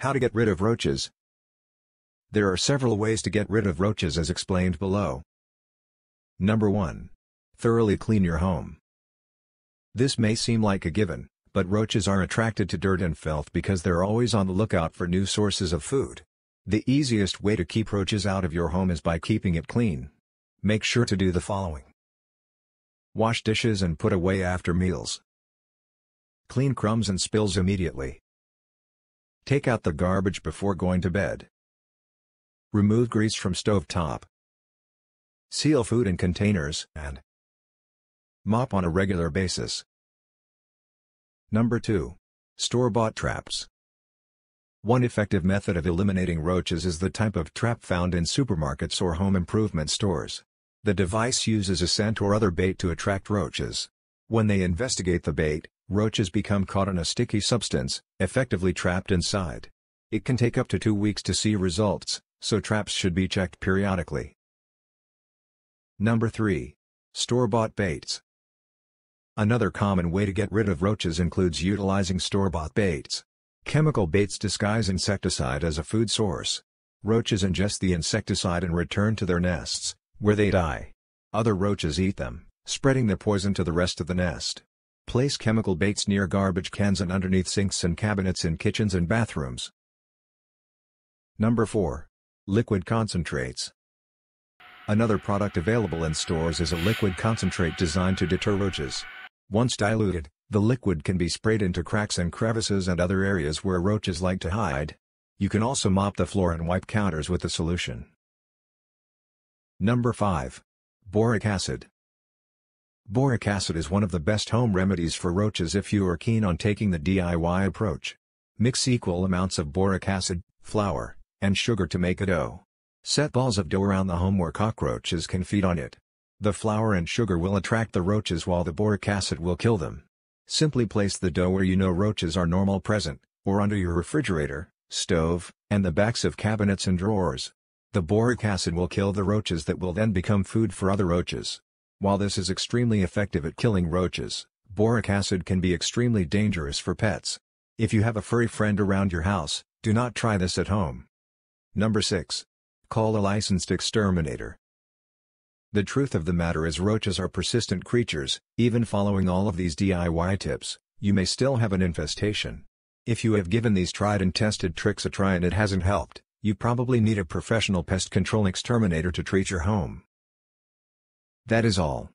How to get rid of roaches. There are several ways to get rid of roaches as explained below. Number 1. Thoroughly clean your home. This may seem like a given, but roaches are attracted to dirt and filth because they're always on the lookout for new sources of food. The easiest way to keep roaches out of your home is by keeping it clean. Make sure to do the following. Wash dishes and put away after meals. Clean crumbs and spills immediately. Take out the garbage before going to bed. Remove grease from stove top. Seal food in containers and mop on a regular basis. Number 2. Store-bought traps. One effective method of eliminating roaches is the type of trap found in supermarkets or home improvement stores. The device uses a scent or other bait to attract roaches. When they investigate the bait, roaches become caught in a sticky substance, effectively trapped inside. It can take up to two weeks to see results, so traps should be checked periodically. Number 3. Store-bought baits. Another common way to get rid of roaches includes utilizing store-bought baits. Chemical baits disguise insecticide as a food source. Roaches ingest the insecticide and return to their nests, where they die. Other roaches eat them, spreading the poison to the rest of the nest. Place chemical baits near garbage cans and underneath sinks and cabinets in kitchens and bathrooms. Number 4. Liquid concentrates. Another product available in stores is a liquid concentrate designed to deter roaches. Once diluted, the liquid can be sprayed into cracks and crevices and other areas where roaches like to hide. You can also mop the floor and wipe counters with the solution. Number 5. Boric acid. Boric acid is one of the best home remedies for roaches if you are keen on taking the DIY approach. Mix equal amounts of boric acid, flour, and sugar to make a dough. Set balls of dough around the home where cockroaches can feed on it. The flour and sugar will attract the roaches while the boric acid will kill them. Simply place the dough where you know roaches are normal present, or under your refrigerator, stove, and the backs of cabinets and drawers. The boric acid will kill the roaches that will then become food for other roaches. While this is extremely effective at killing roaches, boric acid can be extremely dangerous for pets. If you have a furry friend around your house, do not try this at home. Number 6. Call a licensed exterminator. The truth of the matter is roaches are persistent creatures, even following all of these DIY tips, you may still have an infestation. If you have given these tried and tested tricks a try and it hasn't helped, you probably need a professional pest control exterminator to treat your home. That is all.